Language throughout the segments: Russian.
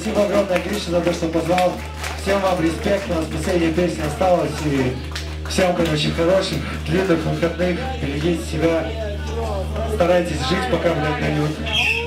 Спасибо огромное, Гриша, за то, что позвал. Всем вам респект. У нас последняя песня осталась. И всем, короче, хороших, длинных выходных. Берегите себя. Старайтесь жить, пока, блядь, дают.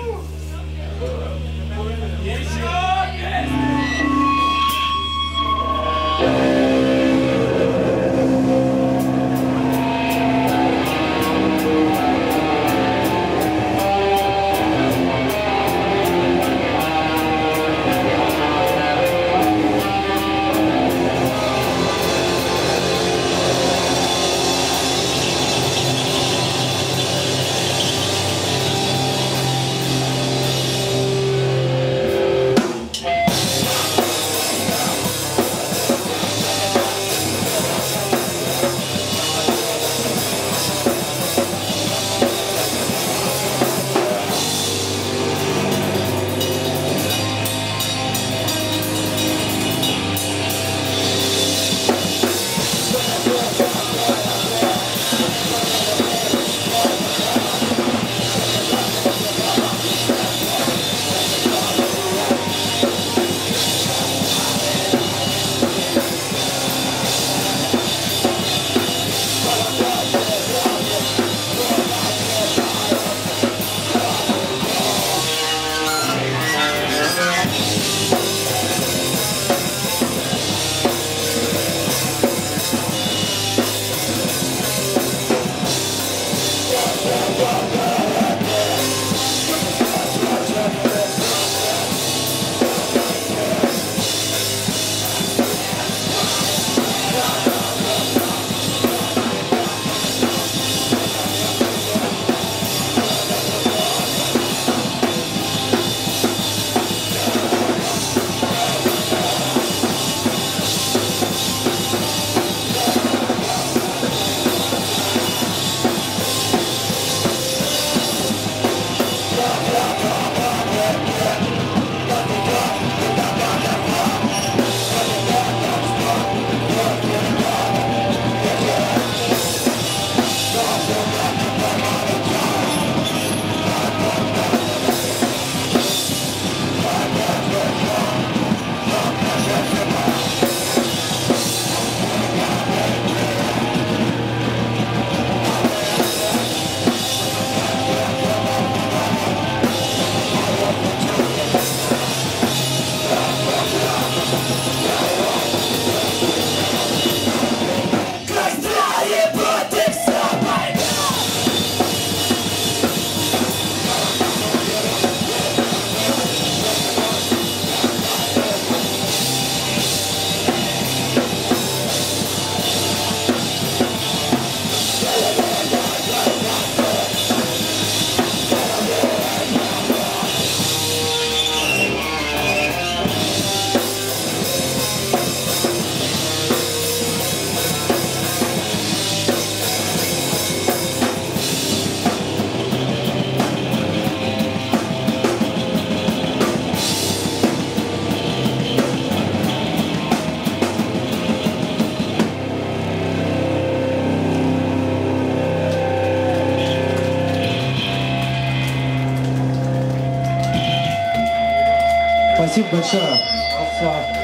Спасибо большое.